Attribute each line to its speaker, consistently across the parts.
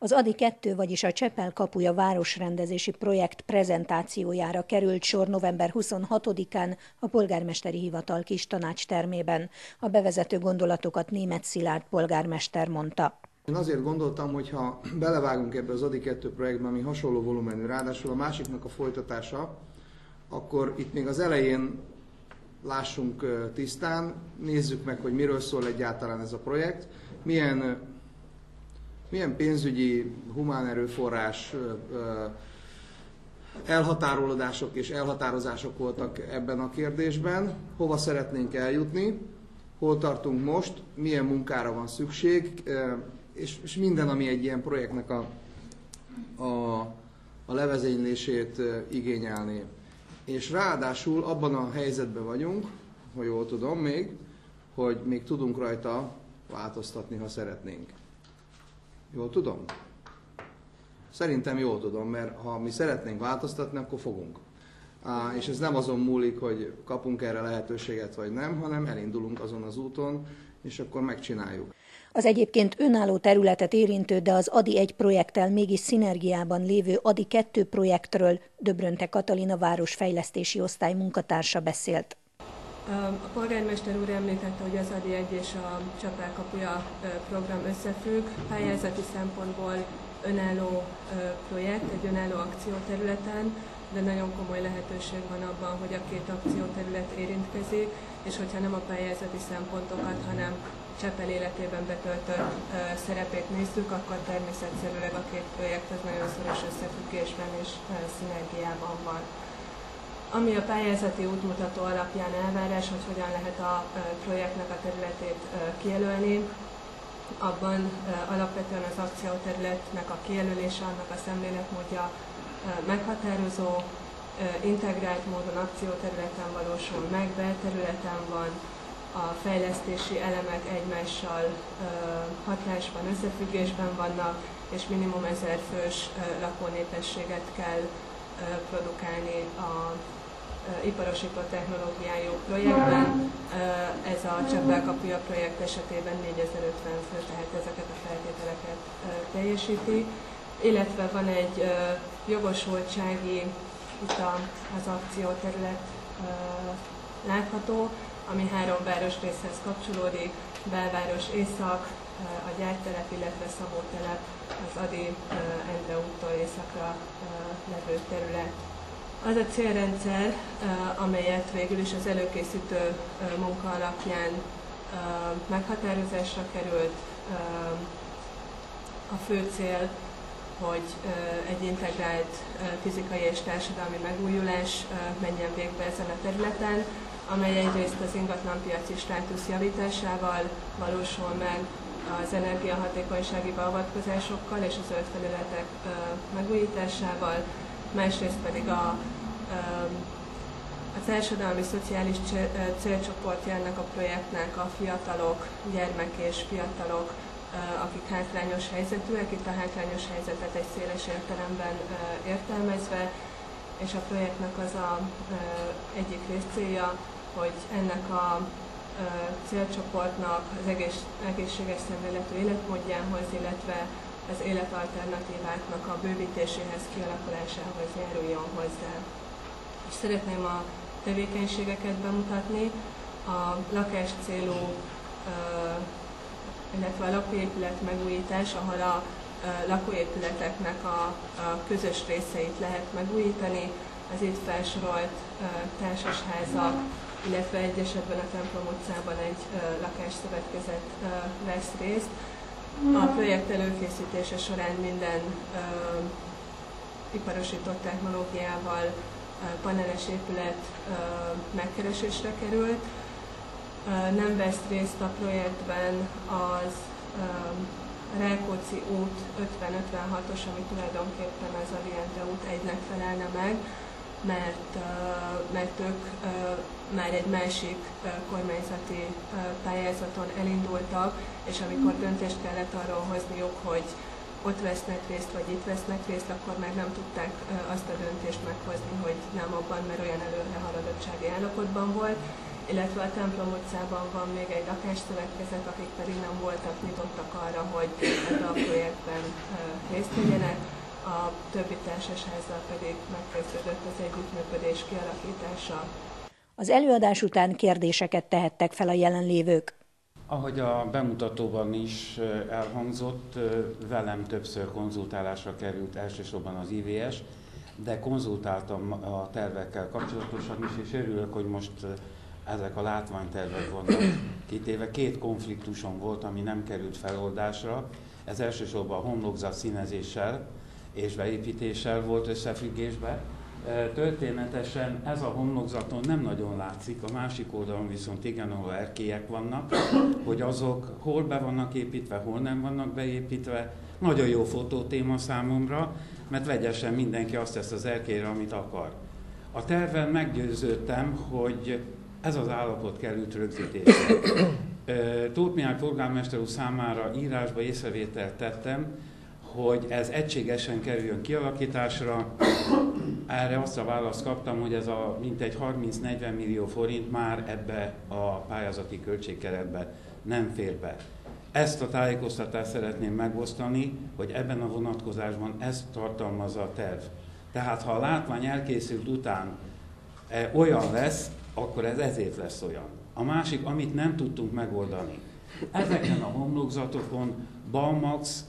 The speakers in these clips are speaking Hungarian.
Speaker 1: Az ADI 2, vagyis a Csepel kapuja városrendezési projekt prezentációjára került sor november 26-án a polgármesteri hivatal kis tanács termében. A bevezető gondolatokat német Szilárd polgármester mondta.
Speaker 2: Én azért gondoltam, hogy ha belevágunk ebbe az ADI 2 projektbe, ami hasonló volumenű, ráadásul a másiknak a folytatása, akkor itt még az elején lássunk tisztán, nézzük meg, hogy miről szól egyáltalán ez a projekt, milyen, milyen pénzügyi, humán erőforrás elhatárolódások és elhatározások voltak ebben a kérdésben, hova szeretnénk eljutni, hol tartunk most, milyen munkára van szükség, és, és minden, ami egy ilyen projektnek a, a, a levezénylését igényelné. És ráadásul abban a helyzetben vagyunk, ha jól tudom még, hogy még tudunk rajta változtatni, ha szeretnénk. Jól tudom? Szerintem jól tudom, mert ha mi szeretnénk változtatni, akkor fogunk. És ez nem azon múlik, hogy kapunk erre lehetőséget vagy nem, hanem elindulunk azon az úton, és akkor megcsináljuk.
Speaker 1: Az egyébként önálló területet érintő, de az ADI 1 projekttel mégis szinergiában lévő ADI 2 projektről Döbrönte Katalina városfejlesztési osztály munkatársa beszélt.
Speaker 3: A polgármester úr említette, hogy az ADI 1 és a Csapel kapuja program összefügg. Pályázati szempontból önálló projekt, egy önálló akcióterületen, de nagyon komoly lehetőség van abban, hogy a két akcióterület érintkezik, és hogyha nem a pályázati szempontokat, hanem Csepel életében betöltött szerepét nézzük, akkor természetszerűleg a két projekt az nagyon szoros összefüggésben és szinergiában van. Ami a pályázati útmutató alapján elvárás, hogy hogyan lehet a projektnek a területét kijelölni, abban alapvetően az akcióterületnek a kijelölése, annak a szemléletmódja meghatározó, integrált módon akcióterületen valósul meg, belterületen van, a fejlesztési elemek egymással hatásban, összefüggésben vannak, és minimum ezer fős lakónépességet kell produkálni a iparosított technológiájú projektben. Ez a Csepel kapuja projekt esetében 4050 fő, tehát ezeket a feltételeket teljesíti. Illetve van egy jogosultsági, itt az akcióterület látható, ami három városrészhez kapcsolódik, belváros észak, a gyártelep, illetve Szabótelep, az Adi Endre úttól északra levő terület. Az a célrendszer, amelyet végül is az előkészítő munka alapján meghatározásra került, a fő cél, hogy egy integrált fizikai és társadalmi megújulás menjen végbe ezen a területen, amely egyrészt az ingatlanpiaci státusz javításával valósul meg, az energiahatékonysági beavatkozásokkal és a zöld felületek megújításával, másrészt pedig a, a társadalmi szociális célcsoportja ennek a projektnek a fiatalok, gyermek és fiatalok, akik hátrányos helyzetűek, itt a hátrányos helyzetet egy széles értelemben értelmezve, és a projektnek az a egyik részcélja, hogy ennek a célcsoportnak az egész, egészséges szemléletű életmódjához, illetve az életalternatíváknak a bővítéséhez, kialakulásához járuljon hozzá. És szeretném a tevékenységeket bemutatni. A lakás célú, illetve a lakóépület megújítás, ahol a lakóépületeknek a, közös részeit lehet megújítani, az itt felsorolt társasházak, illetve egy esetben a templom utcában egy lakásszövetkezet vesz részt. A projekt előkészítése során minden iparosított technológiával paneles épület megkeresésre került. Nem vesz részt a projektben az Rákóczi út 50-56-os, ami tulajdonképpen az Aliente út egynek felelne meg, mert, mert ők már egy másik kormányzati pályázaton elindultak, és amikor döntést kellett arról hozniuk, hogy ott vesznek részt, vagy itt vesznek részt, akkor már nem tudták azt a döntést meghozni, hogy nem abban, mert olyan előre haladottsági állapotban volt, illetve a templom utcában van még egy lakásszövetkezet, akik pedig nem voltak nyitottak arra, hogy ebben a projektben részt vegyenek. A többi társasházzal pedig megkezdődött az együttműködés kialakítása.
Speaker 1: Az előadás után kérdéseket tehettek fel a jelenlévők.
Speaker 4: Ahogy a bemutatóban is elhangzott, velem többször konzultálásra került elsősorban az IVS, de konzultáltam a tervekkel kapcsolatosan is, és örülök, hogy most ezek a látványtervek vannak kitéve. Két konfliktuson volt, ami nem került feloldásra. Ez elsősorban a homlokzat színezéssel és beépítéssel volt összefüggésben. Történetesen ez a homlokzaton nem nagyon látszik, a másik oldalon viszont igen, ahol erkélyek vannak, hogy azok hol be vannak építve, hol nem vannak beépítve. Nagyon jó fotótéma számomra, mert vegyesen mindenki azt tesz az erkélyre, amit akar. A terven meggyőződtem, hogy ez az állapot került rögzítésre. Tóth Mihály polgármester úr számára írásba észrevételt tettem, hogy ez egységesen kerüljön kialakításra. Erre azt a választ kaptam, hogy ez a mintegy 30-40 millió forint már ebbe a pályázati költségkeretbe nem fér be. Ezt a tájékoztatást szeretném megosztani, hogy ebben a vonatkozásban ezt tartalmazza a terv. Tehát ha a látvány elkészült után e, olyan lesz, akkor ez ezért lesz olyan. A másik, amit nem tudtunk megoldani. Ezeken a homlokzatokon Balmax,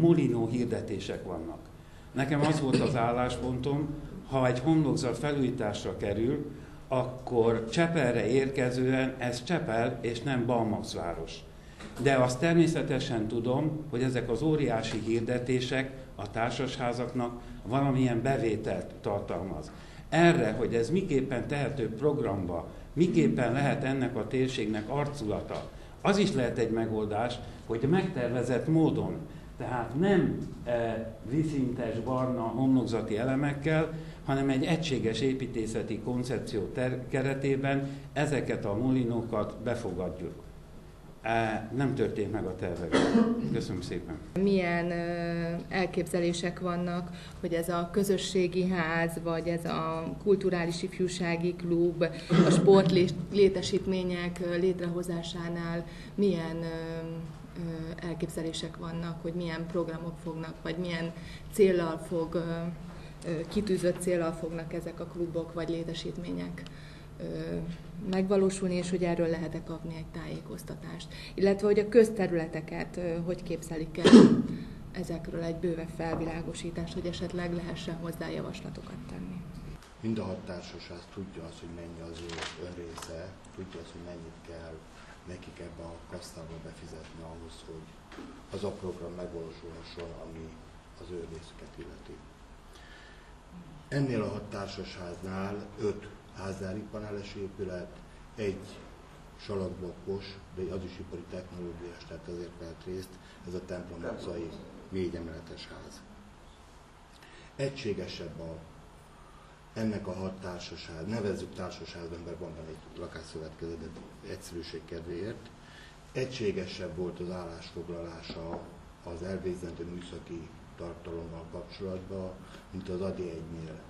Speaker 4: Molino hirdetések vannak. Nekem az volt az álláspontom, ha egy homlokzat felújításra kerül, akkor Csepelre érkezően ez Csepel és nem Balmax város. De azt természetesen tudom, hogy ezek az óriási hirdetések a társasházaknak valamilyen bevételt tartalmaz. Erre, hogy ez miképpen tehető programba, miképpen lehet ennek a térségnek arculata, az is lehet egy megoldás, hogy megtervezett módon, tehát nem e, viszintes barna homlokzati elemekkel, hanem egy egységes építészeti koncepció ter- keretében ezeket a molinókat befogadjuk. Nem történt meg a tervekben. Köszönöm szépen.
Speaker 5: Milyen elképzelések vannak, hogy ez a közösségi ház, vagy ez a kulturális ifjúsági klub, a sportlétesítmények létrehozásánál milyen elképzelések vannak, hogy milyen programok fognak, vagy milyen célral fog, kitűzött célral fognak ezek a klubok vagy létesítmények megvalósulni, és hogy erről lehet-e kapni egy tájékoztatást. Illetve, hogy a közterületeket hogy képzelik el ezekről egy bőve felvilágosítást, hogy esetleg lehessen hozzá javaslatokat tenni.
Speaker 6: Mind a hat társaság tudja azt, hogy mennyi az ő önrésze, tudja azt, hogy mennyit kell nekik ebbe a kasztába befizetni ahhoz, hogy az a program megvalósulhasson, ami az ő részüket illeti. Ennél a hat társasháznál öt házári paneles épület, egy salakblokkos, de az is ipari technológiás, tehát ezért vett részt ez a templom utcai négyemeletes ház. Egységesebb a, ennek a hat társaság, nevezzük társaságban, mert van egy lakásszövetkezet, de egyszerűség kedvéért, egységesebb volt az állásfoglalása az elvégzendő műszaki tartalommal kapcsolatban, mint az ADI 1-nél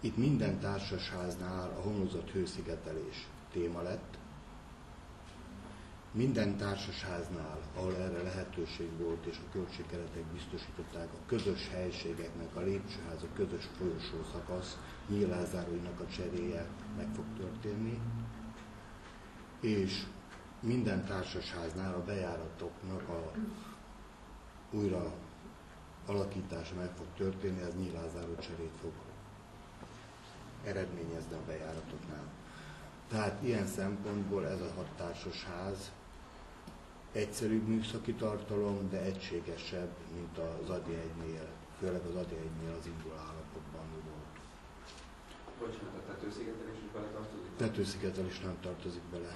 Speaker 6: itt minden társasháznál a homlokzat hőszigetelés téma lett. Minden társasháznál, ahol erre lehetőség volt, és a költségkeretek biztosították a közös helységeknek, a lépcsőház, a közös folyosó szakasz nyílázáróinak a cseréje meg fog történni, és minden társasháznál a bejáratoknak a újra alakítása meg fog történni, ez nyílázáró cserét fog eredményezni a bejáratoknál. Tehát ilyen szempontból ez a hatásos ház egyszerűbb műszaki tartalom, de egységesebb, mint az ADI 1-nél, főleg az ADI 1-nél az indul állapotban volt.
Speaker 7: Bocsánat, a tetőszigetelés is bele tartozik?
Speaker 6: Tetőszigetelés nem tartozik bele.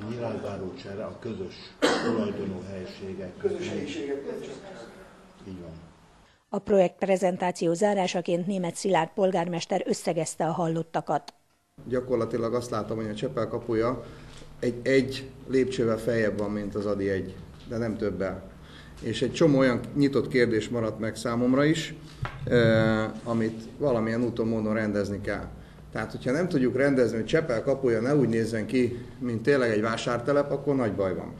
Speaker 6: A nyilázáró csere, a közös tulajdonú helységek.
Speaker 2: Közös helységek.
Speaker 6: Így van.
Speaker 1: A projekt prezentáció zárásaként német Szilárd polgármester összegezte a hallottakat.
Speaker 2: Gyakorlatilag azt látom, hogy a Csepel kapuja egy, egy lépcsővel feljebb van, mint az Adi egy, de nem többel. És egy csomó olyan nyitott kérdés maradt meg számomra is, eh, amit valamilyen úton, módon rendezni kell. Tehát, hogyha nem tudjuk rendezni, hogy Csepel kapuja ne úgy nézzen ki, mint tényleg egy vásártelep, akkor nagy baj van.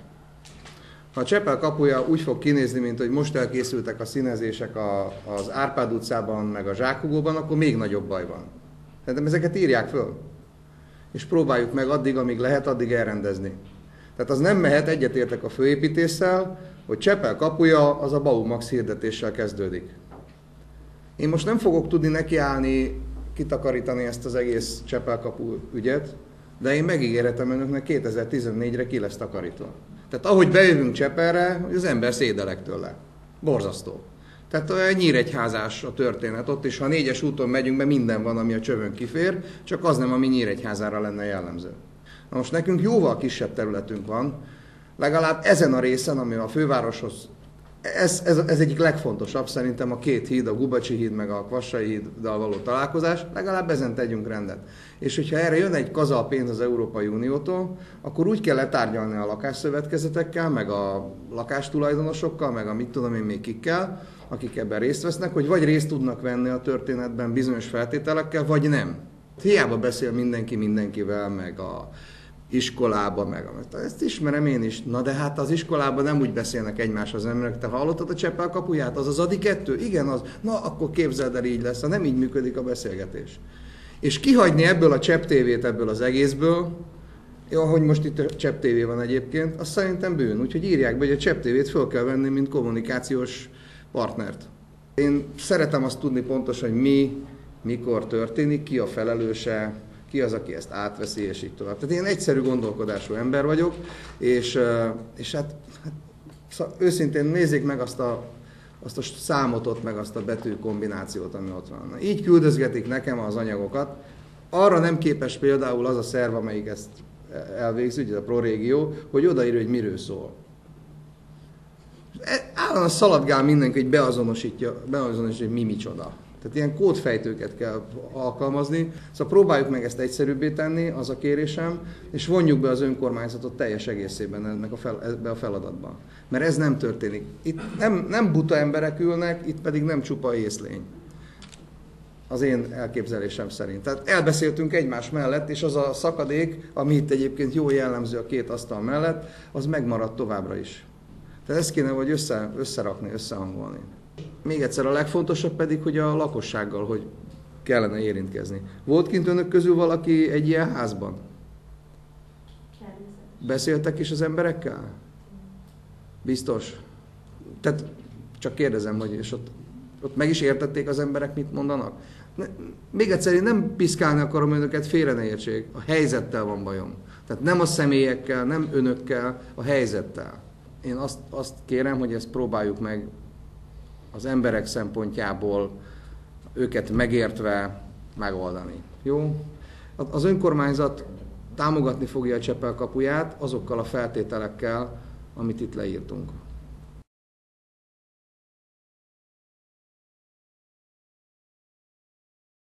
Speaker 2: Ha a Csepel kapuja úgy fog kinézni, mint hogy most elkészültek a színezések a, az Árpád utcában, meg a Zsákogóban, akkor még nagyobb baj van. Tehát ezeket írják föl. És próbáljuk meg addig, amíg lehet, addig elrendezni. Tehát az nem mehet, egyetértek a főépítéssel, hogy Csepel kapuja az a Baumax hirdetéssel kezdődik. Én most nem fogok tudni nekiállni, kitakarítani ezt az egész Csepel kapu ügyet, de én megígérhetem önöknek 2014-re ki lesz takarítva. Tehát ahogy bejövünk Csepelre, az ember szédelek tőle. Borzasztó. Tehát egy nyíregyházás a történet ott, és ha négyes úton megyünk be, minden van, ami a csövön kifér, csak az nem, ami nyíregyházára lenne jellemző. Na most nekünk jóval kisebb területünk van, legalább ezen a részen, ami a fővároshoz, ez, ez, ez egyik legfontosabb szerintem a két híd, a Gubacsi híd meg a Kvassai híddal való találkozás, legalább ezen tegyünk rendet. És hogyha erre jön egy kazal pénz az Európai Uniótól, akkor úgy kell letárgyalni a lakásszövetkezetekkel, meg a lakástulajdonosokkal, meg a mit tudom én még kikkel, akik ebben részt vesznek, hogy vagy részt tudnak venni a történetben bizonyos feltételekkel, vagy nem. Hiába beszél mindenki mindenkivel, meg a iskolába, meg ezt ismerem én is. Na de hát az iskolában nem úgy beszélnek egymás az emberek. Te hallottad a Cseppel kapuját? Az az Adi kettő? Igen, az. Na, akkor képzeld el, így lesz. Ha nem így működik a beszélgetés. És kihagyni ebből a Csepp tévét ebből az egészből, jó, hogy most itt a Csepp TV van egyébként, azt szerintem bűn. Úgyhogy írják be, hogy a Csepp TV-t föl kell venni, mint kommunikációs partnert. Én szeretem azt tudni pontosan, hogy mi, mikor történik, ki a felelőse, ki az, aki ezt átveszi, és így tovább. Tehát én egyszerű gondolkodású ember vagyok, és, és hát, hát szóval őszintén nézzék meg azt a, azt a számot ott, meg azt a betű kombinációt, ami ott van. Így küldözgetik nekem az anyagokat. Arra nem képes például az a szerv, amelyik ezt elvégzi, ugye a ProRégió, hogy odaírja, hogy miről szól. E, állandóan szaladgál mindenki, hogy beazonosítja, beazonosítja, hogy mi micsoda. Tehát ilyen kódfejtőket kell alkalmazni. Szóval próbáljuk meg ezt egyszerűbbé tenni, az a kérésem, és vonjuk be az önkormányzatot teljes egészében ennek a fel, ebbe a feladatba. Mert ez nem történik. Itt nem, nem buta emberek ülnek, itt pedig nem csupa észlény. Az én elképzelésem szerint. Tehát elbeszéltünk egymás mellett, és az a szakadék, ami itt egyébként jó jellemző a két asztal mellett, az megmaradt továbbra is. Tehát ezt kéne hogy össze, összerakni, összehangolni. Még egyszer a legfontosabb pedig, hogy a lakossággal, hogy kellene érintkezni. Volt kint önök közül valaki egy ilyen házban? Beszéltek is az emberekkel? Biztos? Tehát csak kérdezem, hogy és ott, ott meg is értették az emberek, mit mondanak? Ne, még egyszer, én nem piszkálni akarom önöket, félre ne értsék. A helyzettel van bajom. Tehát nem a személyekkel, nem önökkel, a helyzettel. Én azt, azt kérem, hogy ezt próbáljuk meg az emberek szempontjából őket megértve megoldani. Jó? Az önkormányzat támogatni fogja a Csepel kapuját azokkal a feltételekkel, amit itt leírtunk.